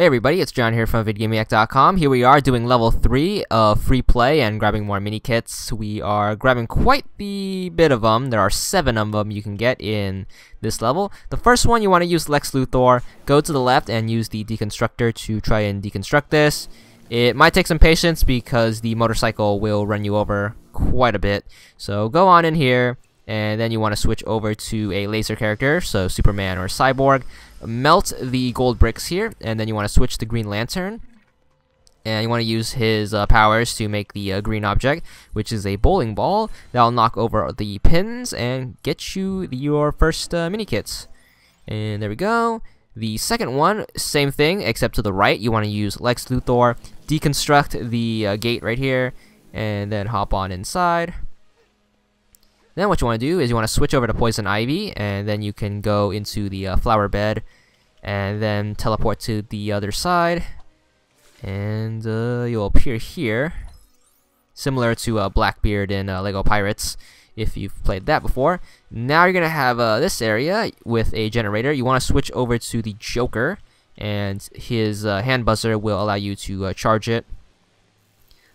Hey everybody, it's John here from VidGamiac.com. Here we are doing level 3 of free play and grabbing more mini kits. We are grabbing quite the bit of them. There are 7 of them you can get in this level. The first one you want to use Lex Luthor. Go to the left and use the deconstructor to try and deconstruct this. It might take some patience because the motorcycle will run you over quite a bit. So go on in here and then you want to switch over to a laser character, so Superman or Cyborg. Melt the gold bricks here, and then you want to switch to Green Lantern. And you want to use his uh, powers to make the uh, green object, which is a bowling ball that'll knock over the pins and get you your first uh, mini kits. And there we go. The second one, same thing, except to the right. You want to use Lex Luthor, deconstruct the uh, gate right here, and then hop on inside. Then what you want to do is you want to switch over to Poison Ivy, and then you can go into the uh, flower bed, and then teleport to the other side, and uh, you'll appear here, similar to uh, Blackbeard in uh, Lego Pirates, if you've played that before. Now you're going to have uh, this area with a generator. You want to switch over to the Joker, and his uh, hand buzzer will allow you to charge it,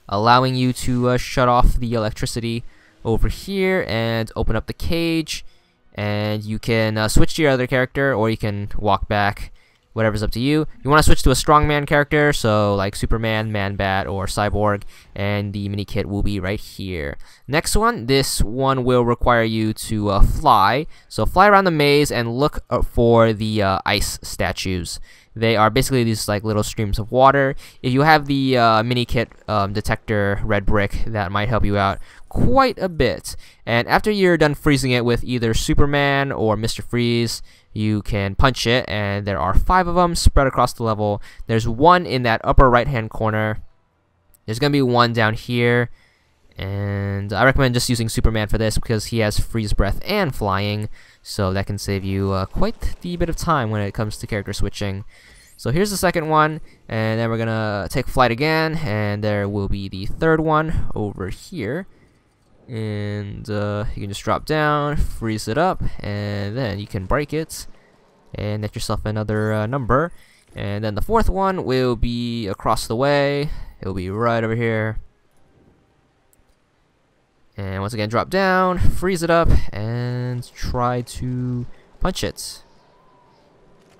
allowing you to shut off the electricity over here and open up the cage and you can uh, switch to your other character or you can walk back whatever's up to you. You want to switch to a strongman character, so like Superman, Man-Bat, or Cyborg, and the mini kit will be right here. Next one, this one will require you to uh, fly. So fly around the maze and look uh, for the uh, ice statues. They are basically these like little streams of water. If you have the uh, mini kit um, detector red brick, that might help you out quite a bit. And after you're done freezing it with either Superman or Mr. Freeze, you can punch it, and there are five of them spread across the level. There's one in that upper right hand corner. There's to be one down here. And I recommend just using Superman for this because he has freeze breath and flying, so that can save you uh, quite the bit of time when it comes to character switching. So here's the second one, and then we're gonna take flight again, and there will be the third one over here and uh, you can just drop down, freeze it up, and then you can break it and get yourself another uh, number. And then the fourth one will be across the way. It'll be right over here. And once again, drop down, freeze it up, and try to punch it.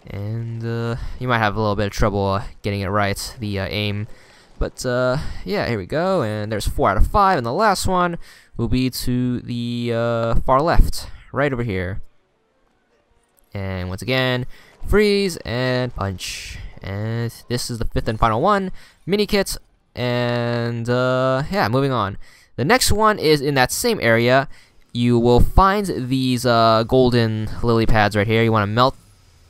And uh, you might have a little bit of trouble uh, getting it right, the uh, aim. But uh, yeah, here we go, and there's 4 out of 5, and the last one will be to the uh, far left, right over here. And once again, freeze and punch. And this is the fifth and final one, mini kits, and uh, yeah, moving on. The next one is in that same area. You will find these uh, golden lily pads right here. You want to melt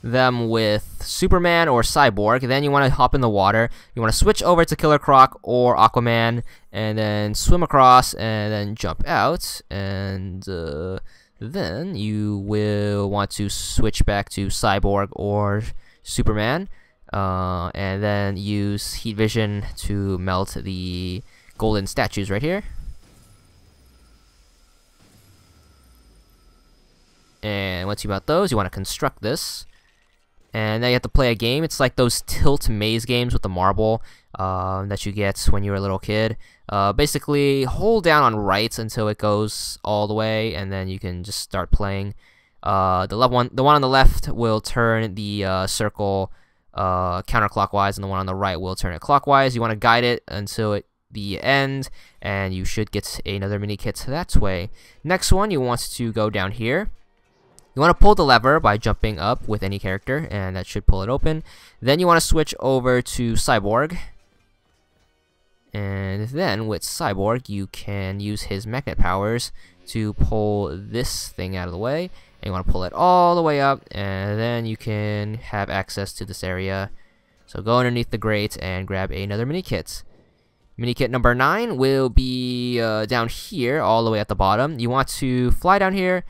them with Superman or Cyborg. Then you want to hop in the water. You want to switch over to Killer Croc or Aquaman, and then swim across, and then jump out, and uh, then you will want to switch back to Cyborg or Superman, uh, and then use Heat Vision to melt the golden statues right here. And once you melt those, you want to construct this and now you have to play a game. It's like those tilt maze games with the marble uh, that you get when you were a little kid. Uh, basically, hold down on right until it goes all the way, and then you can just start playing. Uh, the left one, the one on the left will turn the uh, circle uh, counterclockwise, and the one on the right will turn it clockwise. You want to guide it until it the end, and you should get another mini kit that way. Next one, you want to go down here. You want to pull the lever by jumping up with any character, and that should pull it open. Then you want to switch over to Cyborg. And then with Cyborg, you can use his magnet powers to pull this thing out of the way. And you want to pull it all the way up, and then you can have access to this area. So go underneath the grate and grab another mini kit. Mini kit number 9 will be uh, down here, all the way at the bottom. You want to fly down here,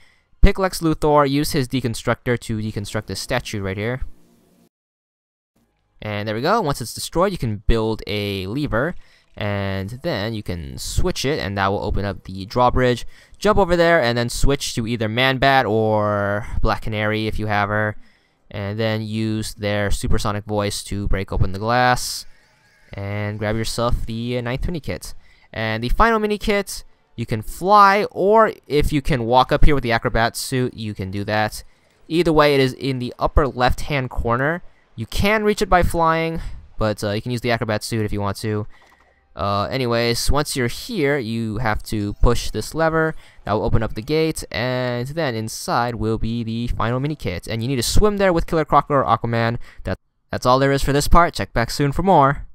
Pick Lex Luthor, use his deconstructor to deconstruct this statue right here. And there we go. Once it's destroyed, you can build a lever. And then you can switch it, and that will open up the drawbridge. Jump over there, and then switch to either Man-Bat or Black Canary if you have her. and then use their supersonic voice to break open the glass and grab yourself the uh, ninth mini kit. And the final mini kit, you can fly, or if you can walk up here with the acrobat suit, you can do that. Either way, it is in the upper left-hand corner. You can reach it by flying, but uh, you can use the acrobat suit if you want to. Uh, anyways, once you're here, you have to push this lever. That will open up the gate, and then inside will be the final mini kit. And you need to swim there with Killer Croc or Aquaman. That, that's all there is for this part. Check back soon for more.